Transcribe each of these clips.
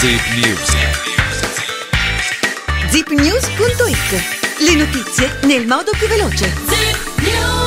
Zip News. zipnews.it Le notizie nel modo più veloce.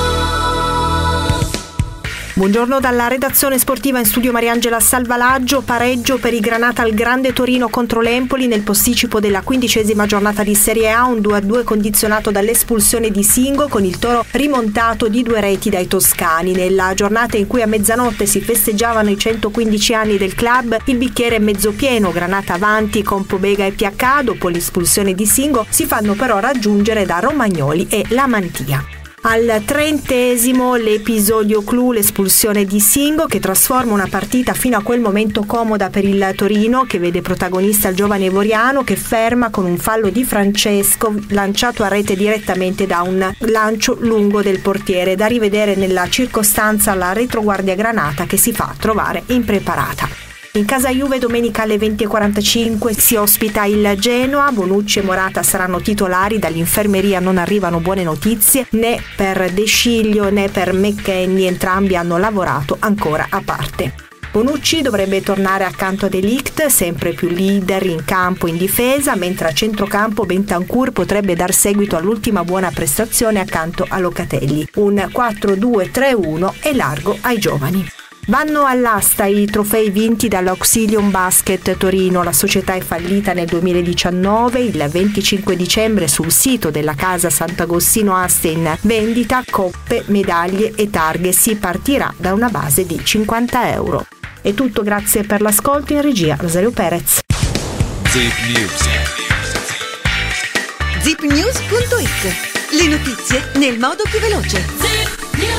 Buongiorno dalla redazione sportiva in studio Mariangela Salvalaggio, pareggio per i Granata al Grande Torino contro l'Empoli nel posticipo della quindicesima giornata di Serie A, un 2-2 condizionato dall'espulsione di Singo con il toro rimontato di due reti dai toscani. Nella giornata in cui a mezzanotte si festeggiavano i 115 anni del club, il bicchiere è mezzo pieno, Granata avanti con Pobega e Piacca, dopo l'espulsione di Singo si fanno però raggiungere da Romagnoli e La Mantia. Al trentesimo l'episodio clou, l'espulsione di Singo che trasforma una partita fino a quel momento comoda per il Torino che vede protagonista il giovane Evoriano che ferma con un fallo di Francesco lanciato a rete direttamente da un lancio lungo del portiere da rivedere nella circostanza la retroguardia granata che si fa trovare impreparata. In casa Juve domenica alle 20.45 si ospita il Genoa, Bonucci e Morata saranno titolari, dall'infermeria non arrivano buone notizie né per De Sciglio né per McKenny, entrambi hanno lavorato ancora a parte. Bonucci dovrebbe tornare accanto a Delict, sempre più leader in campo e in difesa, mentre a centrocampo Bentancur potrebbe dar seguito all'ultima buona prestazione accanto a Locatelli. Un 4-2-3-1 è largo ai giovani. Vanno all'asta i trofei vinti dall'Auxilium Basket Torino. La società è fallita nel 2019. Il 25 dicembre sul sito della casa Sant'Agostino Aste in vendita coppe, medaglie e targhe. Si partirà da una base di 50 euro. È tutto, grazie per l'ascolto in regia Rosario Perez. Zip News. zipnews.it Le notizie nel modo più veloce. Zip News.